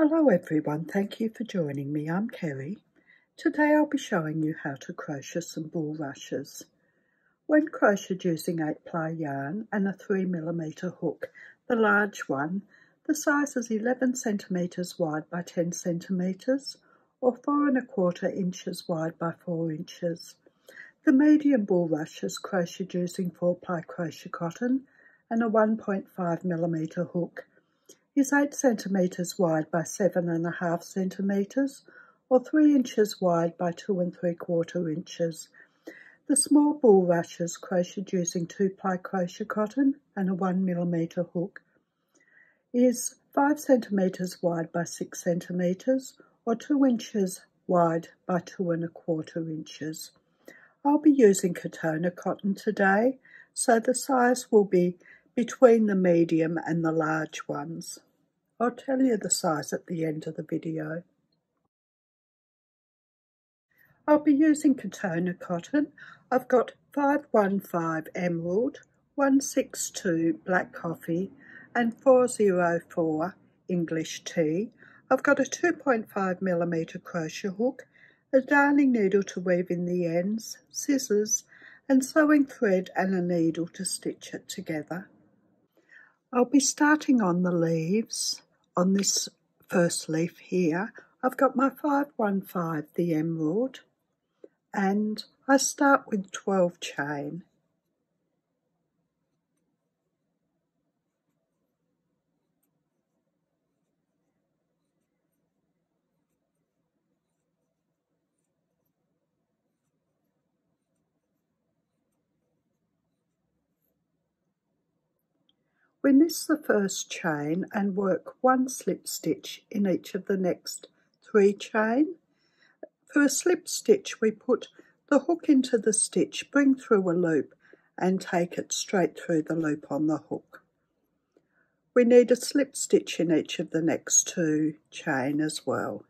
Hello everyone, thank you for joining me. I'm Kerri. Today I'll be showing you how to crochet some bulrushes. When crocheted using 8 ply yarn and a 3mm hook, the large one, the size is 11 centimeters wide by 10 centimeters or 4 and a quarter inches wide by 4 inches. The medium bulrushes crocheted using 4 ply crochet cotton and a 1.5mm hook is 8 centimetres wide by 7.5 centimetres or 3 inches wide by 2 and 3 quarter inches. The small bulrushes crocheted using 2 ply crochet cotton and a 1 millimetre hook is 5 centimetres wide by 6 centimetres or 2 inches wide by 2 and a quarter inches. I'll be using Catona cotton today so the size will be between the medium and the large ones. I'll tell you the size at the end of the video. I'll be using Catona cotton. I've got 515 emerald, 162 black coffee and 404 English tea. I've got a 2.5 millimeter crochet hook, a darning needle to weave in the ends, scissors and sewing thread and a needle to stitch it together. I'll be starting on the leaves on this first leaf here, I've got my 515, the emerald, and I start with 12 chain. We miss the first chain and work one slip stitch in each of the next three chain. For a slip stitch we put the hook into the stitch, bring through a loop and take it straight through the loop on the hook. We need a slip stitch in each of the next two chain as well.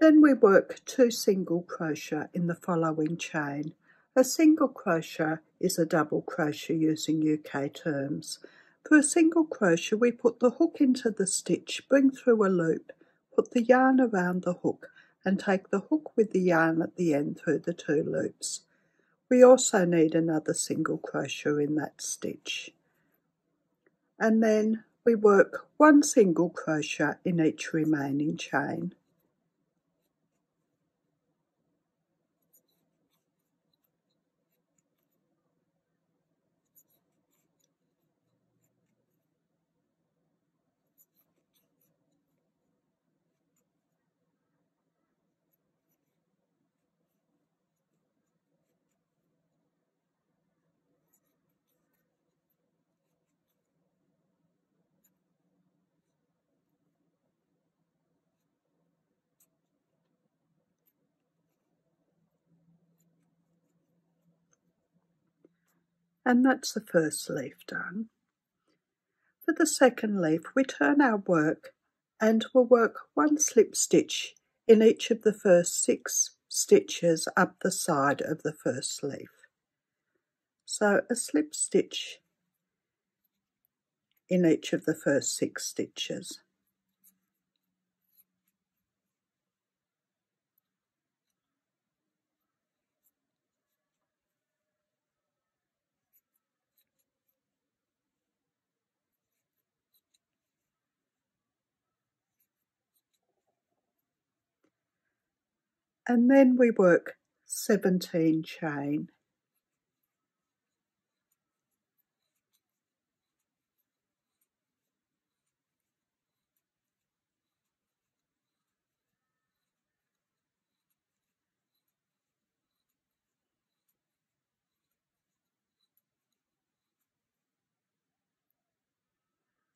Then we work two single crochet in the following chain. A single crochet is a double crochet using UK terms. For a single crochet we put the hook into the stitch, bring through a loop, put the yarn around the hook and take the hook with the yarn at the end through the two loops. We also need another single crochet in that stitch. And then we work one single crochet in each remaining chain. And that's the first leaf done. For the second leaf we turn our work and we'll work one slip stitch in each of the first six stitches up the side of the first leaf. So a slip stitch in each of the first six stitches. And then we work 17 chain.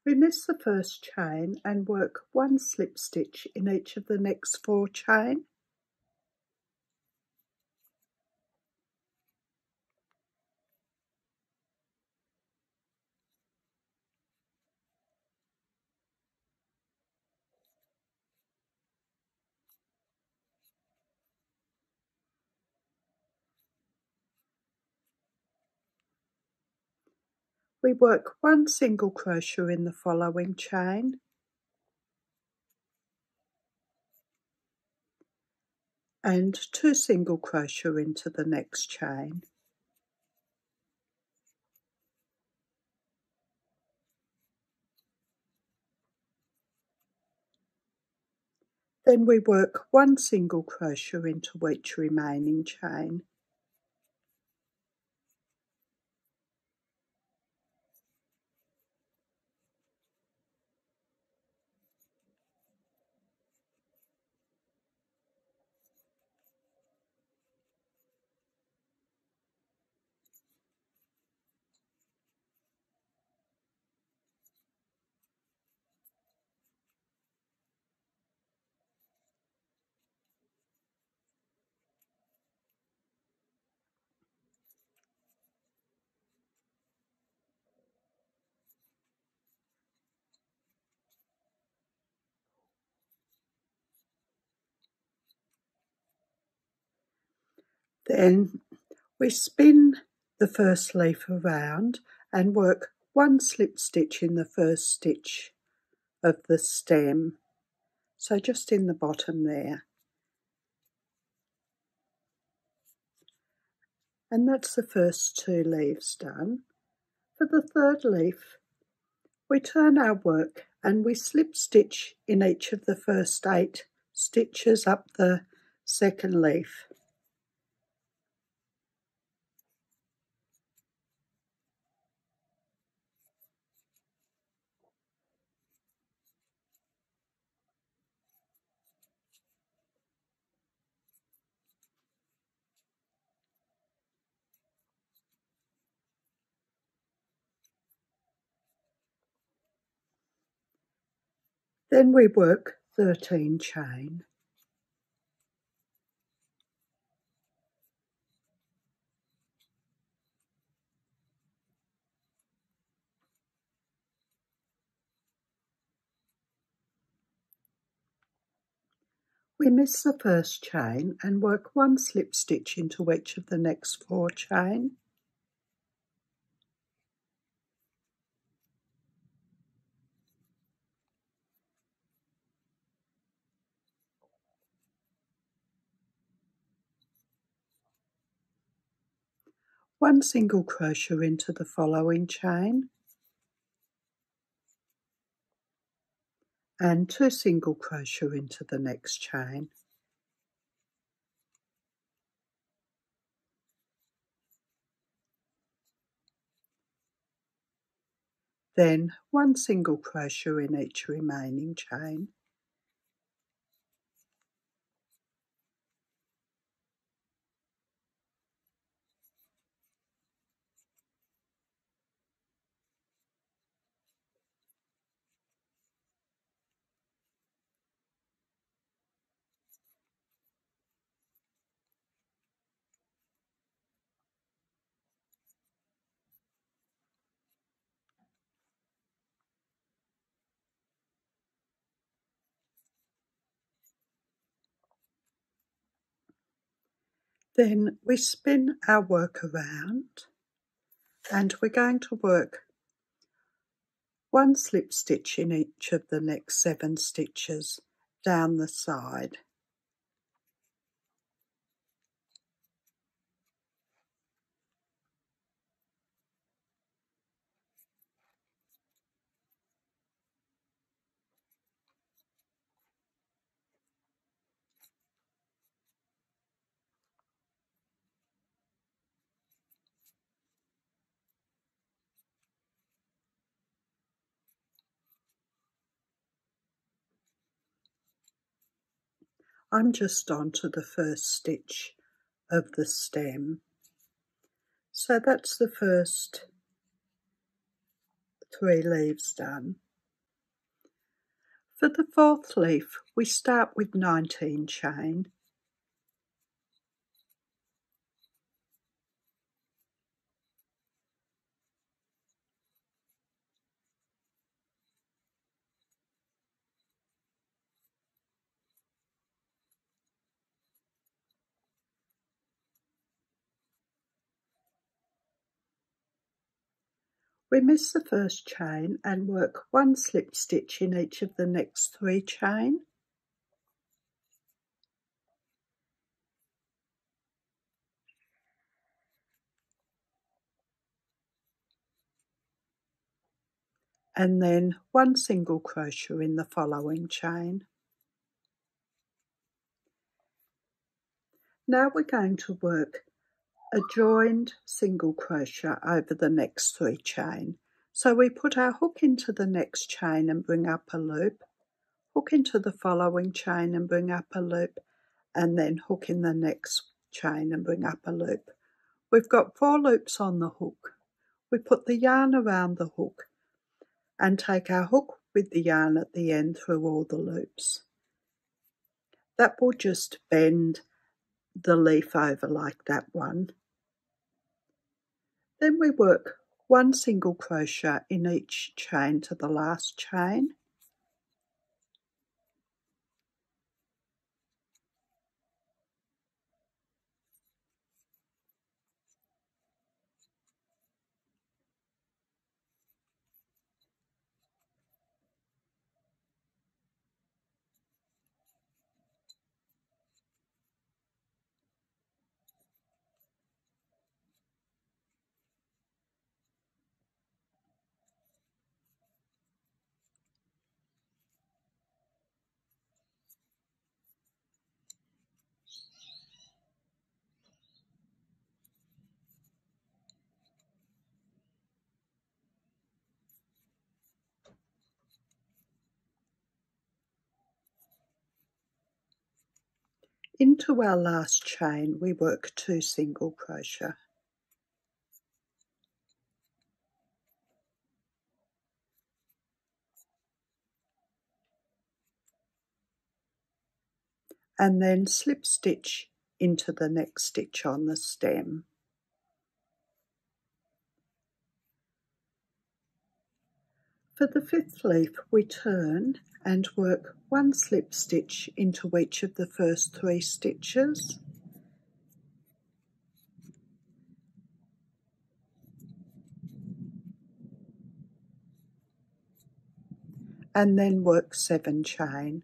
We miss the first chain and work one slip stitch in each of the next four chain we work one single crochet in the following chain and two single crochet into the next chain Then we work one single crochet into each remaining chain. Then we spin the first leaf around and work one slip stitch in the first stitch of the stem. So just in the bottom there. And that's the first two leaves done. For the third leaf, we turn our work and we slip stitch in each of the first eight stitches up the second leaf. Then we work 13 chain. We miss the first chain and work one slip stitch into each of the next four chain. One single crochet into the following chain. And two single crochet into the next chain. Then one single crochet in each remaining chain Then we spin our work around and we're going to work one slip stitch in each of the next seven stitches down the side. I'm just on to the first stitch of the stem. So that's the first three leaves done. For the fourth leaf, we start with 19 chain We miss the first chain and work one slip stitch in each of the next three chain. and then one single crochet in the following chain. Now we're going to work a joined single crochet over the next three chain. So we put our hook into the next chain and bring up a loop, hook into the following chain and bring up a loop, and then hook in the next chain and bring up a loop. We've got four loops on the hook. We put the yarn around the hook and take our hook with the yarn at the end through all the loops. That will just bend the leaf over like that one. Then we work one single crochet in each chain to the last chain. Into our last chain we work two single crochet. and then slip stitch into the next stitch on the stem. For the fifth leaf we turn and work one slip stitch into each of the first three stitches. and then work seven chain.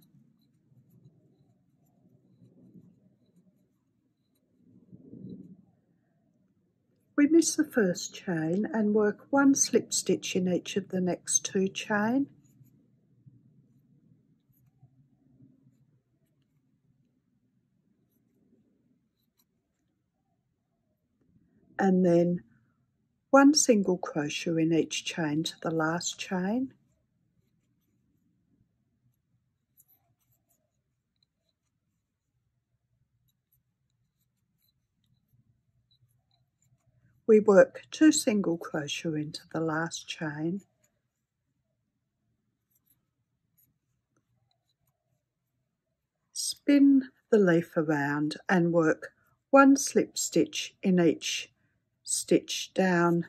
We miss the first chain and work one slip stitch in each of the next two chain. And then one single crochet in each chain to the last chain. We work two single crochet into the last chain. Spin the leaf around and work one slip stitch in each stitch down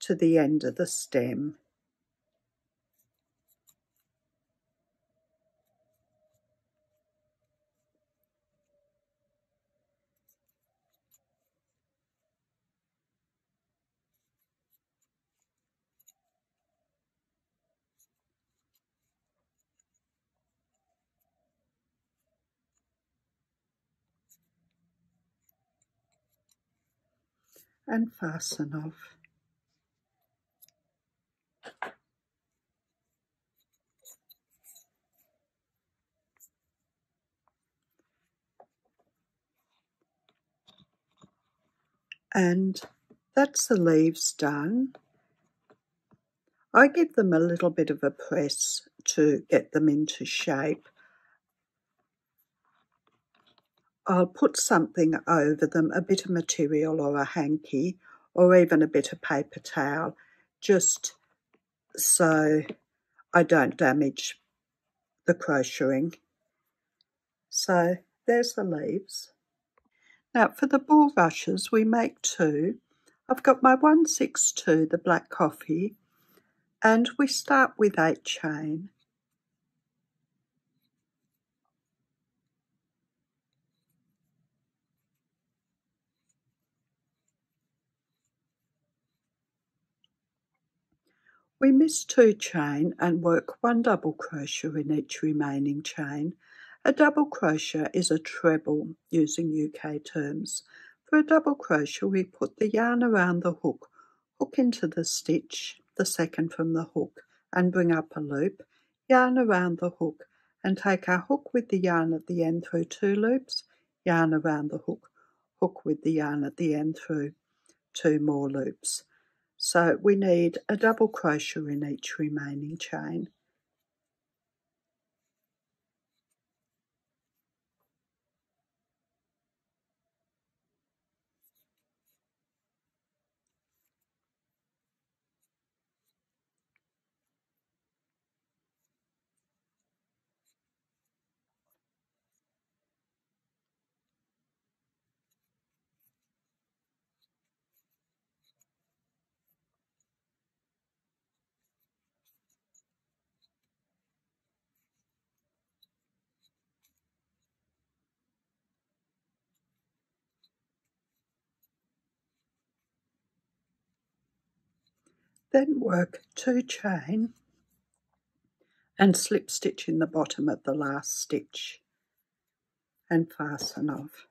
to the end of the stem. And fasten off. And that's the leaves done. I give them a little bit of a press to get them into shape I'll put something over them, a bit of material or a hanky or even a bit of paper towel just so I don't damage the crocheting. So there's the leaves. Now for the bulrushes we make two. I've got my 162, the black coffee, and we start with 8 chain. We miss two chain and work one double crochet in each remaining chain. A double crochet is a treble using UK terms. For a double crochet we put the yarn around the hook, hook into the stitch, the second from the hook and bring up a loop, yarn around the hook and take our hook with the yarn at the end through two loops, yarn around the hook, hook with the yarn at the end through two more loops. So we need a double crochet in each remaining chain. Then work two chain and slip stitch in the bottom of the last stitch and fasten off.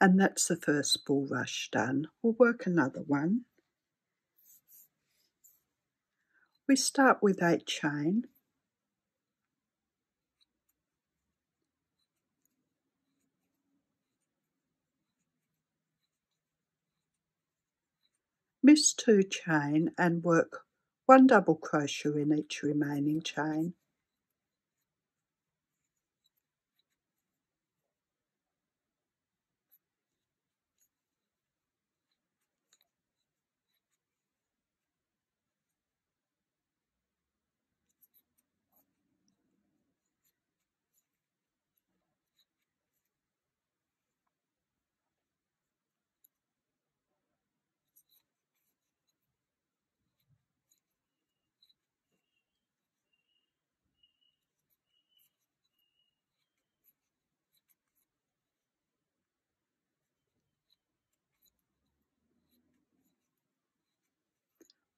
And that's the first bulrush done. We'll work another one. We start with 8 chain Miss 2 chain and work 1 double crochet in each remaining chain.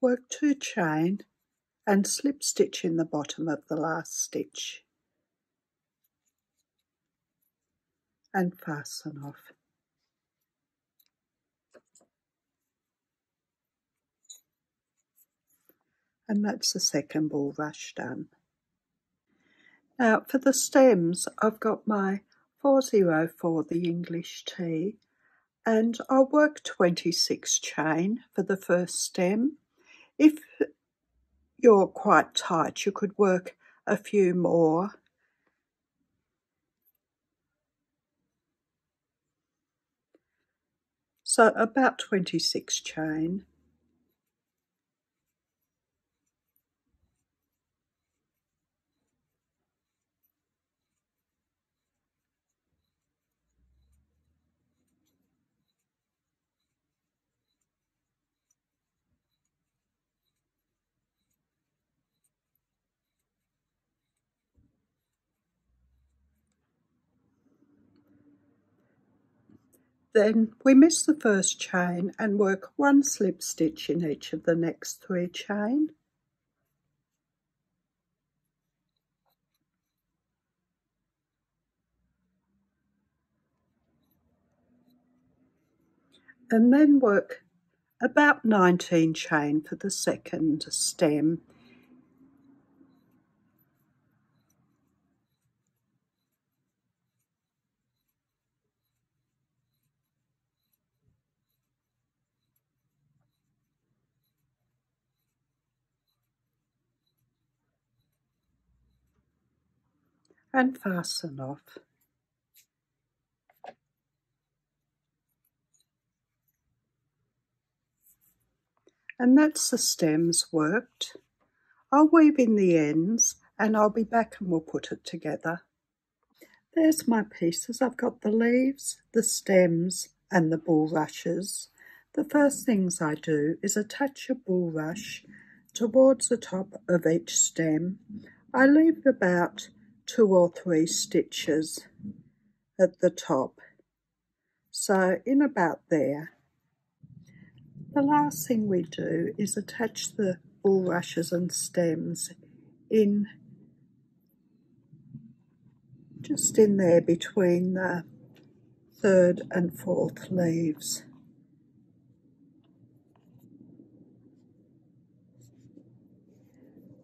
Work 2 chain and slip stitch in the bottom of the last stitch and fasten off. And that's the second ball bulrush done. Now for the stems I've got my 404 the English Tea and I'll work 26 chain for the first stem if you're quite tight, you could work a few more. So about 26 chain. Then we miss the first chain and work one slip stitch in each of the next three chain. And then work about 19 chain for the second stem and fasten off. And that's the stems worked. I'll weave in the ends and I'll be back and we'll put it together. There's my pieces. I've got the leaves, the stems and the bulrushes. The first things I do is attach a bulrush towards the top of each stem. I leave about two or three stitches at the top. So in about there, the last thing we do is attach the bulrushes and stems in just in there between the third and fourth leaves.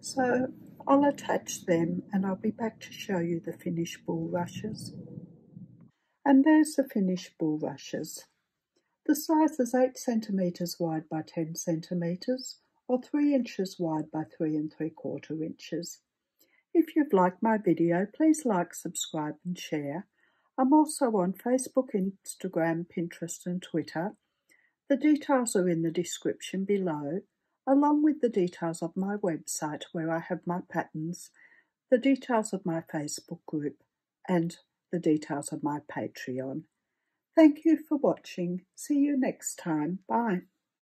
So I'll attach them and I'll be back to show you the finished bulrushes. And there's the finished bulrushes. The size is 8 centimetres wide by 10 centimetres or 3 inches wide by 3 and 3 quarter inches. If you've liked my video, please like, subscribe and share. I'm also on Facebook, Instagram, Pinterest and Twitter. The details are in the description below, along with the details of my website where I have my patterns, the details of my Facebook group and the details of my Patreon. Thank you for watching. See you next time. Bye.